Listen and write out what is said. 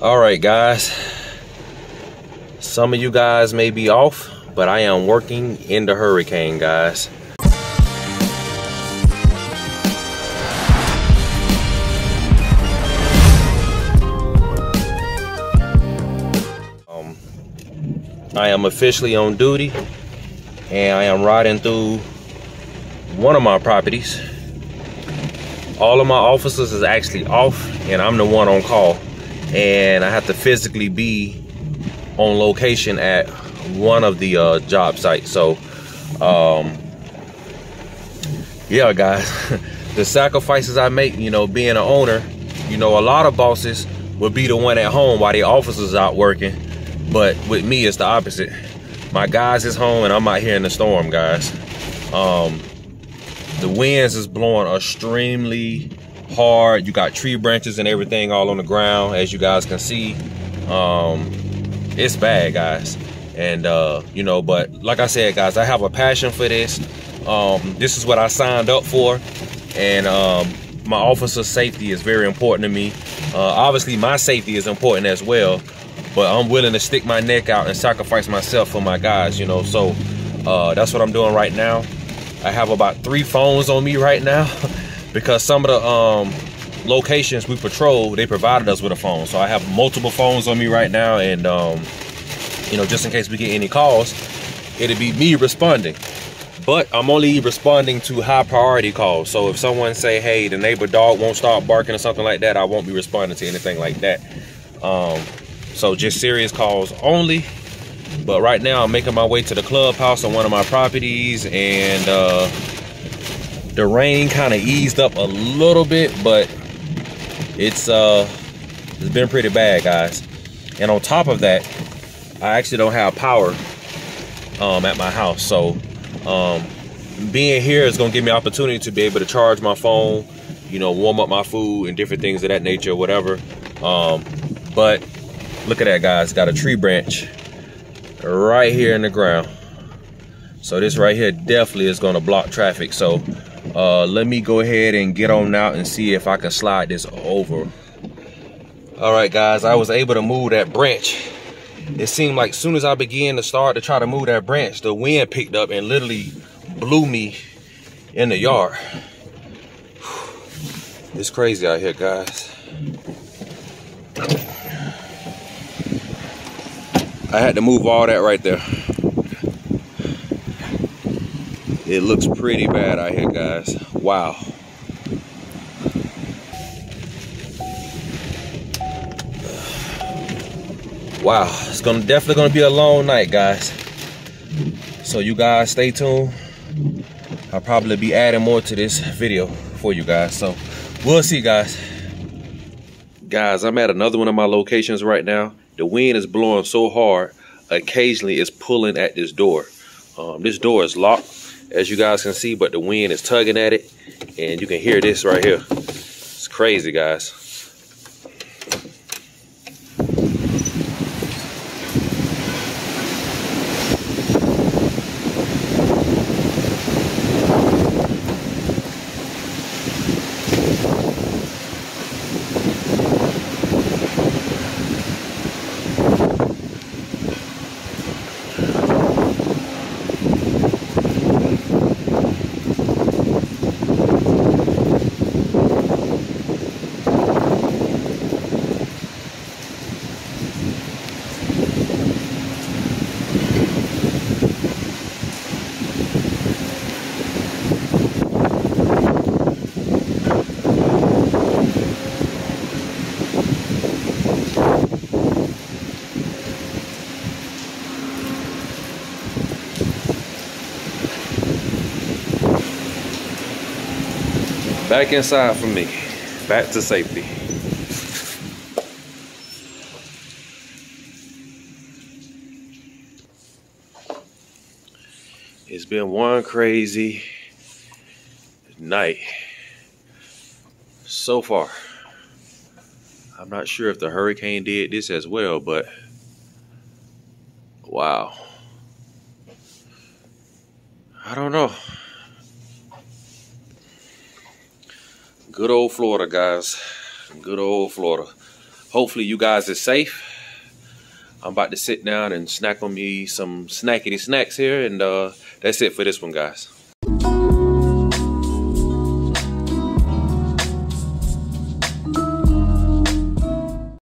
All right, guys. Some of you guys may be off, but I am working in the hurricane, guys. Um, I am officially on duty and I am riding through one of my properties. All of my officers is actually off and I'm the one on call. And I have to physically be on location at one of the uh, job sites. So, um, yeah, guys, the sacrifices I make, you know, being an owner, you know, a lot of bosses will be the one at home while the officers out working. But with me, it's the opposite. My guys is home and I'm out here in the storm, guys. Um, the winds is blowing extremely hard. You got tree branches and everything all on the ground, as you guys can see. Um, it's bad, guys. And, uh, you know, but like I said, guys, I have a passion for this. Um, this is what I signed up for. And um, my officer safety is very important to me. Uh, obviously, my safety is important as well but I'm willing to stick my neck out and sacrifice myself for my guys, you know. So uh, that's what I'm doing right now. I have about three phones on me right now because some of the um, locations we patrol, they provided us with a phone. So I have multiple phones on me right now, and um, you know, just in case we get any calls, it'll be me responding. But I'm only responding to high priority calls. So if someone say, "Hey, the neighbor dog won't stop barking" or something like that, I won't be responding to anything like that. Um, so just serious calls only. But right now I'm making my way to the clubhouse on one of my properties and uh, the rain kind of eased up a little bit, but it's uh it's been pretty bad, guys. And on top of that, I actually don't have power um, at my house. So um, being here is gonna give me opportunity to be able to charge my phone, you know, warm up my food and different things of that nature, whatever. Um, but Look at that, guys. Got a tree branch right here in the ground. So this right here definitely is going to block traffic. So uh, let me go ahead and get on out and see if I can slide this over. All right, guys, I was able to move that branch. It seemed like soon as I began to start to try to move that branch, the wind picked up and literally blew me in the yard. It's crazy out here, guys. I had to move all that right there. It looks pretty bad out here, guys. Wow. Wow, it's gonna definitely gonna be a long night, guys. So you guys stay tuned. I'll probably be adding more to this video for you guys. So we'll see, guys. Guys, I'm at another one of my locations right now. The wind is blowing so hard, occasionally it's pulling at this door. Um, this door is locked, as you guys can see, but the wind is tugging at it, and you can hear this right here. It's crazy, guys. Back inside for me. Back to safety. It's been one crazy night so far. I'm not sure if the hurricane did this as well, but wow. I don't know. Good old Florida, guys. Good old Florida. hopefully you guys are safe. I'm about to sit down and snack on me some snackety snacks here, and uh, that's it for this one, guys.